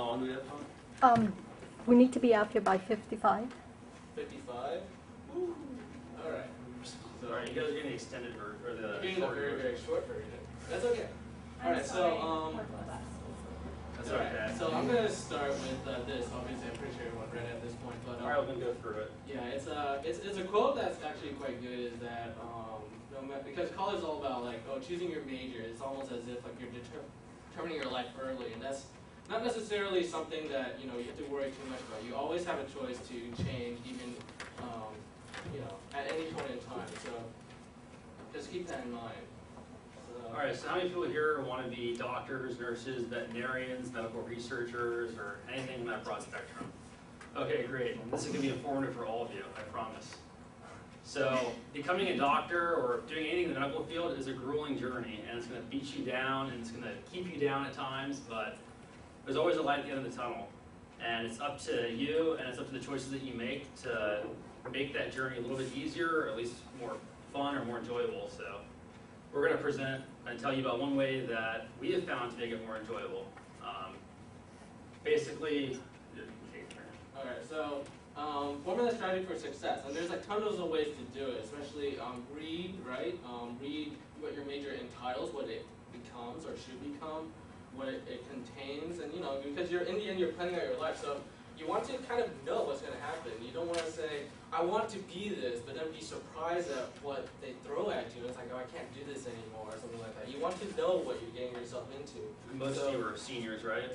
How long do we have, Tom? Um, we need to be out here by fifty-five. Fifty-five? Woo. All right. So, All right, you guys are getting the extended ver, or the You're getting the short very, version. very short version. That's okay. I'm Alright, so, um, That's Alright, okay. So I'm gonna start with uh, this. Obviously, I'm pretty sure everyone read it at this point, but um, All right, we'll go through it. yeah, it's a it's, it's a quote that's actually quite good. Is that um, no ma- because college is all about like oh choosing your major. It's almost as if like you're determining your life early, and that's not necessarily something that you know you have to worry too much about. You always have a choice to change, even um, you know at any point in time. So just keep that in mind. So, All right, so how many people here want to be doctors, nurses, veterinarians, medical researchers, or anything in that broad spectrum? Okay, great. This is going to be informative for all of you, I promise. So, becoming a doctor or doing anything in the medical field is a grueling journey, and it's going to beat you down, and it's going to keep you down at times, but there's always a light at the end of the tunnel. And it's up to you, and it's up to the choices that you make to make that journey a little bit easier, or at least more fun or more enjoyable. So, we're going to present and tell you about one way that we have found to make it more enjoyable. Um, basically, All right, so um, formula strategy for success, and there's like tons of ways to do it. Especially um, read, right? Um, read what your major entitles, what it becomes or should become, what it, it contains, and you know because you're in the end you're planning out your life, so you want to kind of know what's going to happen. You don't want to say I want to be this, but then be surprised at what they throw at you. It's like oh I can't do this anymore or something like that. You want to know what you're getting yourself into. most So- of you are seniors, right?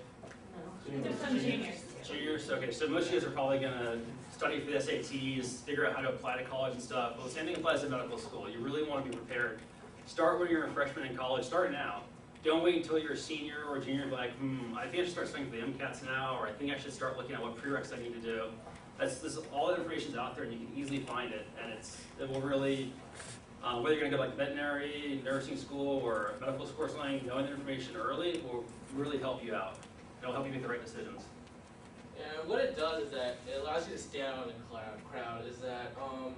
There's some juniors. Juniors, okay, so most of you guys are probably gonna study for the SATs, figure out how to apply to college and stuff. Well, the same thing applies to medical school. You really wanna be prepared. Start when you're a freshman in college, start now. Don't wait until you're a senior or a junior like, hmm, I think I should start studying for the MCATs now, or I think I should start looking at what prereqs I need to do. That's, this, all that information's out there and you can easily find it, and it's, it will really, uh, whether you're gonna go like veterinary, nursing school, or medical school something, knowing the information early will really help you out. It'll help you make the right decisions. And what it does is that it allows you to stand out in cloud, crowd. Is that um,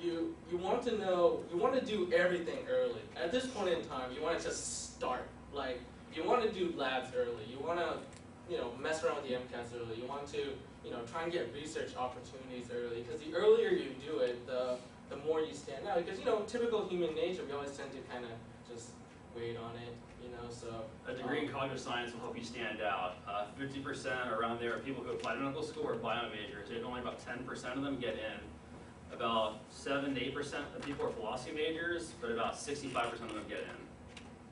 you you want to know you want to do everything early. At this point in time, you want to just start. Like you want to do labs early. You want to you know mess around with the MCATs early. You want to you know try and get research opportunities early. Because the earlier you do it, the the more you stand out. Because you know typical human nature, we always tend to kind of just wait on it. You know so. A degree in cognitive science will help you stand out. Uh, Fifty percent around there are people who apply to medical school or bio majors, and only about ten percent of them get in. About seven to eight percent of people are philosophy majors, but about sixty-five percent of them get in.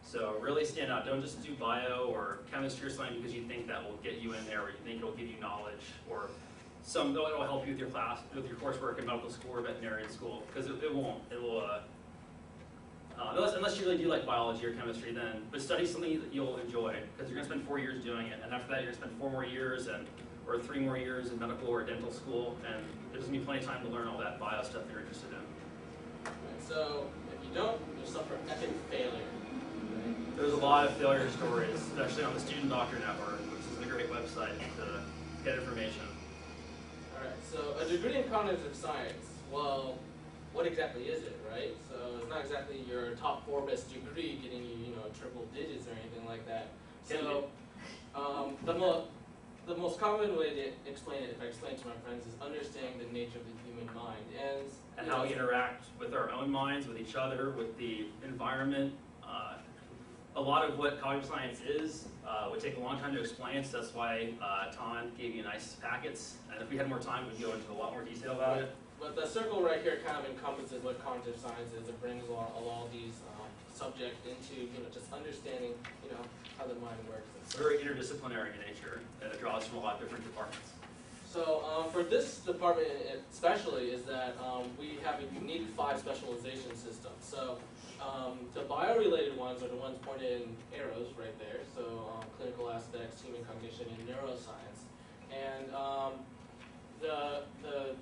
So really stand out. Don't just do bio or chemistry or something because you think that will get you in there, or you think it'll give you knowledge, or some it'll help you with your class, with your coursework in medical school or veterinarian school, because it, it won't. It will. Uh, uh, unless, unless you really do like biology or chemistry, then, but study something that you'll enjoy, because you're gonna spend four years doing it, and after that, you're gonna spend four more years and, or three more years in medical or dental school, and there's gonna be plenty of time to learn all that bio stuff that you're interested in. And so if you don't, you'll suffer epic failure. There's a lot of failure stories, especially on the Student Doctor Network, which is a great website to get information. Alright, so a degree in cognitive science, well, what exactly is it, right? So it's not exactly your top four best degree getting you, you know, triple digits or anything like that. So, um, the mo- the most common way to explain it, if I explain it to my friends, is understanding the nature of the human mind and, And how know, we interact with our own minds, with each other, with the environment. A lot of what cognitive science is uh, would take a long time to explain, so that's why uh, Tom gave you nice packets. And if we had more time, we'd go into a lot more detail about it. But the circle right here kind of encompasses what cognitive science is. It brings all, all these um, subjects into, you know, just understanding, you know, how the mind works. It's very interdisciplinary in nature, and it draws from a lot of different departments. So um, for this department especially is that um, we have a unique five specialization system. So um, the bio-related ones are the ones pointed in arrows right there. So um, clinical aspects, human cognition, and neuroscience. And um, the the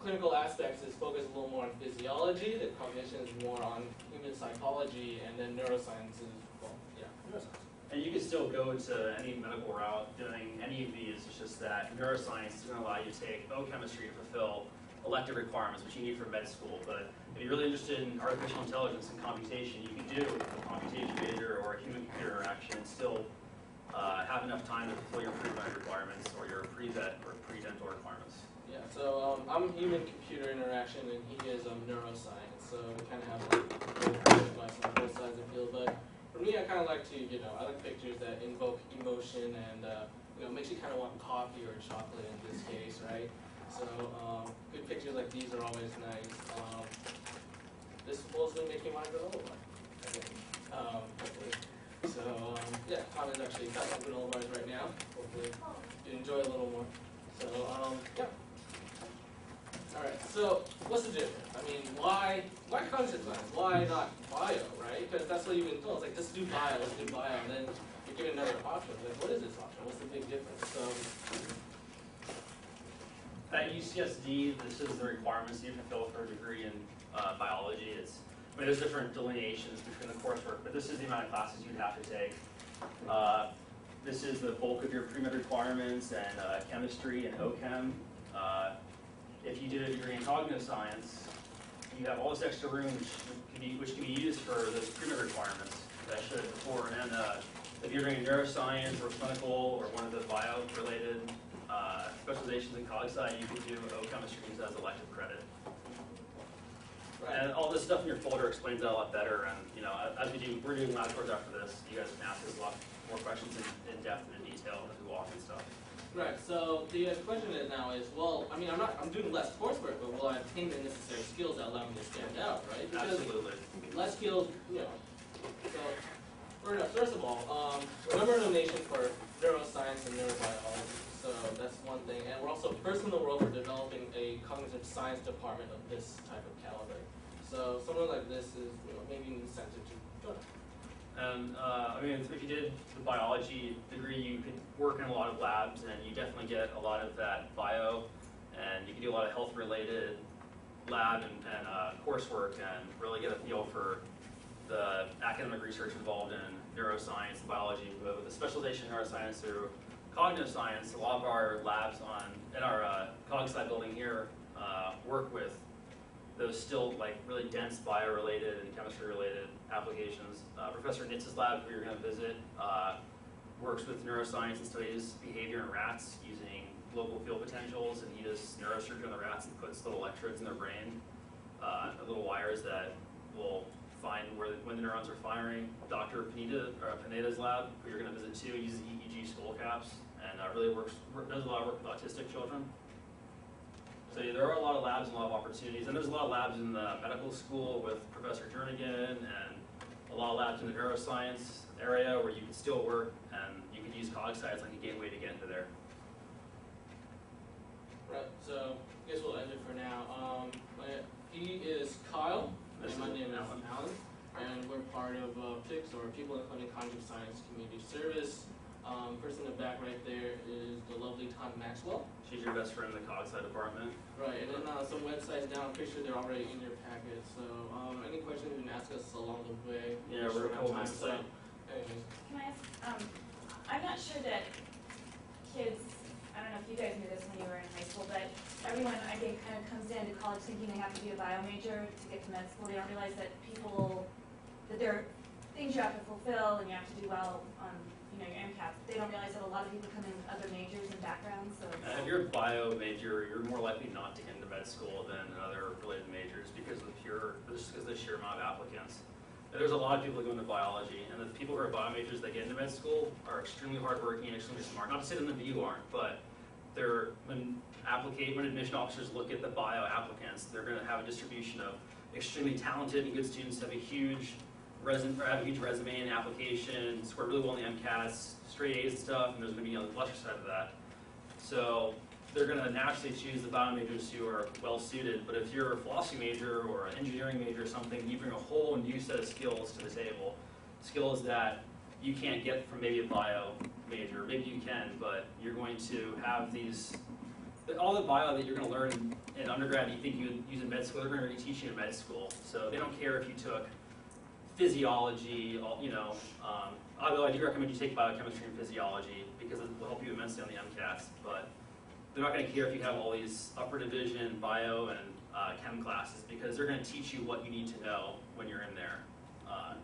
clinical aspects is focused a little more on physiology. The cognition is more on human psychology, and then neuroscience is well, yeah, neuroscience. And you can still go to any medical route doing any of these, it's just that neuroscience is gonna allow you to take biochemistry to fulfill elective requirements, which you need for med school. But if you're really interested in artificial intelligence and computation, you can do a computation major or a human-computer interaction and still uh, have enough time to fulfill your pre-med requirements or your pre-vet or pre-dental requirements. Yeah, so um, I'm human computer interaction and he is um, neuroscience, so we kind of have like both sides of the field. But for me, I kind of like to, you know, I like pictures that invoke emotion and, uh, you know, makes you kind of want coffee or chocolate in this case, right? So um, good pictures like these are always nice. Um, this supposedly makes me want to bar, I think. Um. So um, yeah, Connor's actually got some granola bars right now. Hopefully you enjoy a little more. So um, yeah. All right. So what's the difference? I mean, why why cognitive science? Why not bio? Right? Because that's what you've been told. It's like let's do bio, let's do bio, and then you're given another option. Like what is this option? What's the big difference? So At UCSD, this is the requirements you can fill for a degree in uh, biology. It's, I mean, there's different delineations between the coursework, but this is the amount of classes you'd have to take. Uh, This is the bulk of your pre-med requirements and uh, chemistry and OChem. Uh, If you did a degree in cognitive science, you have all this extra room which can be, which can be used for those pre-med requirements that I showed before. And uh, if you're doing neuroscience or clinical or one of the bio-related uh, specializations in cog sci, you can do O chemistries as elective credit. right. And all this stuff in your folder explains that a lot better, and, you know, as we do, we're doing lab tours after this, you guys can ask us a lot more questions in, in depth and in detail as we walk and stuff. Right, so the uh, question is now is, well, I mean, I'm not, I'm doing less coursework, but will I obtain the necessary skills that allow me to stand out, right? Because Absolutely. less skills, you know, so, first, first of all, um, number of donation for neuroscience and neurobiology, so that's one thing, and we're also first in the world for developing a cognitive science department of this type of caliber. So someone like this is, you know, maybe an incentive to join. And, uh, I mean, if you did the biology degree, you could work in a lot of labs, and you definitely get a lot of that bio, and you can do a lot of health-related lab and, and, uh, coursework, and really get a feel for the academic research involved in neuroscience and biology, but with a specialization in neuroscience through cognitive science, a lot of our labs on, in our, uh, cog sci building here, uh, work with those still like really dense bio-related and chemistry-related applications. Uh, Professor Nitz's lab, who you're going to visit, uh, works with neuroscience and studies behavior in rats using local field potentials, and he does neurosurgery on the rats and puts little electrodes in their brain, uh, little wires that will find where when the neurons are firing. Dr. Pineda, Pineda's lab, who you're going to visit too, uses EEG skull caps and uh, really works does a lot of work with autistic children. So yeah, there are a lot of labs and a lot of opportunities, and there's a lot of labs in the medical school with Professor Jernigan, and a lot of labs in the neuroscience area where you can still work, and you can use cog as like a gateway to get into there. Right, so I guess we'll end it for now. Um, he is Kyle, and my name is Alan. Alan, and we're part of uh, PICS, or People Including Cognitive Science Community Service. Um, person in the back right there is the lovely Tom Maxwell. She's your best friend in the cog sci department. Right, and then uh, some websites down, I'm pretty sure they're already in your packet, so um, any questions you can ask us along the way. Yeah, we're a couple minutes so, late. anyways. Can I ask, um, I'm not sure that kids, I don't know if you guys knew this when you were in high school, but everyone, I think, kind of comes into college thinking they have to be a bio major to get to med school. They don't realize that people, that there are things you have to fulfill and you have to do well on, you know, your MCAT. They don't realize that a lot of people come in other majors and backgrounds, so. And if you're a bio major, you're more likely not to get into med school than other related majors because of the pure, just because of the sheer amount of applicants. There's a lot of people that go into biology, and the people who are bio majors that get into med school are extremely hardworking and extremely smart. Not to say that you aren't, but they're, when applicate, when admission officers look at the bio applicants, they're gonna have a distribution of extremely talented and good students, have a huge resume, have a huge resume and application, score really well in the MCATs, straight A's and stuff, and there's gonna be on the lesser side of that. So they're gonna naturally choose the bio majors who are well suited, but if you're a philosophy major or an engineering major or something, you bring a whole new set of skills to the table. Skills that you can't get from maybe a bio maybe you can, but you're going to have these, all the bio that you're gonna learn in undergrad, you think you would use in med school, they're gonna teach you in med school. So they don't care if you took physiology, you know, um, although I do recommend you take biochemistry and physiology because it will help you immensely on the MCATs, but they're not gonna care if you have all these upper division bio and uh, chem classes because they're gonna teach you what you need to know when you're in there. Uh,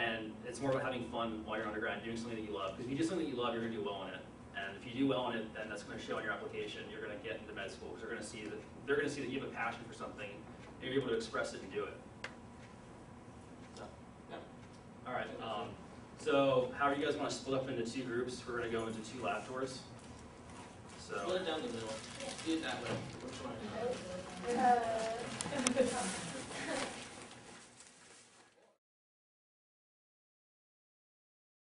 and it's more about having fun while you're undergrad, doing something that you love. Because if you do something that you love, you're gonna do well in it. And if you do well in it, then that's gonna show in your application, you're gonna get into med school, because they're gonna see that, they're gonna see that you have a passion for something, and you're able to express it and do it. So, Yeah. All right, um, so how are you guys wanna split up into two groups? We're gonna go into two lab tours. Split it down the middle. Do it that way. Which one? We have